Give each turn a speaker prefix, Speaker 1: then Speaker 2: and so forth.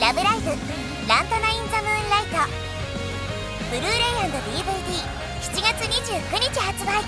Speaker 1: ラブライブ
Speaker 2: ランタナインザムーンライト。ブルーレイ &DVD7 月29日発売。